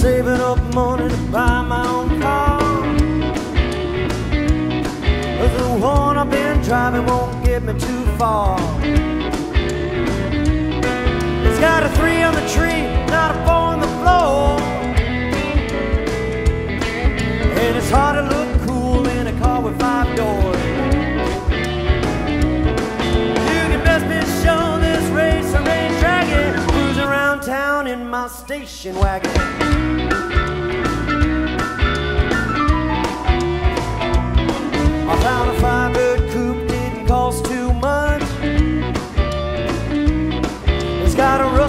saving up money to buy my own car. But the one I've been driving won't get me too far. It's got a three my station wagon. I found a Firebird coupe, didn't cost too much. It's got a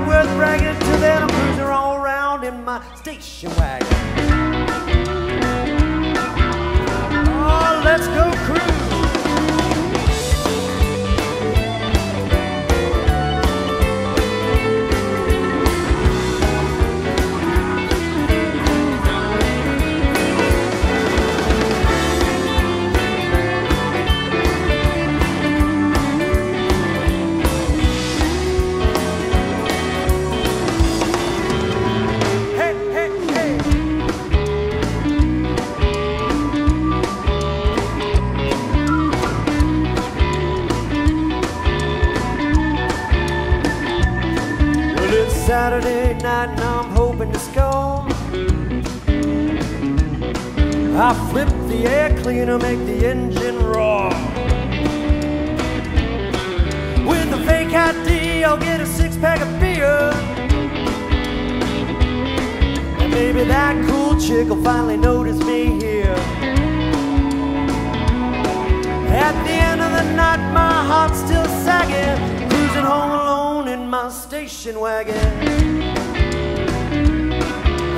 be worth bragging. Till then, I'm cruising all around in my station wagon. Saturday night and I'm hoping to score. I flip the air cleaner, make the engine roar. With a fake ID, I'll get a six pack of beer. And maybe that cool chick will finally notice me here. At the end of the night, my heart's still sagging, cruising home my station wagon.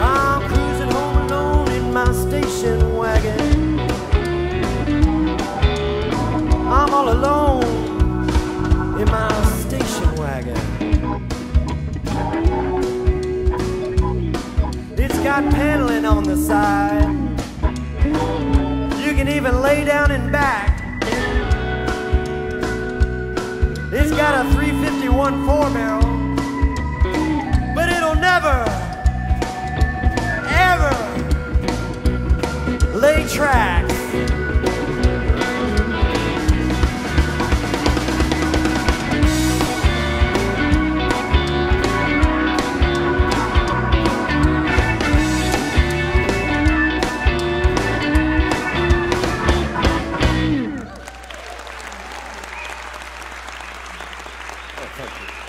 I'm cruising home alone in my station wagon. I'm all alone in my station wagon. It's got paneling on the side. You can even lay down and back. It's got a 351 four barrel Thank you.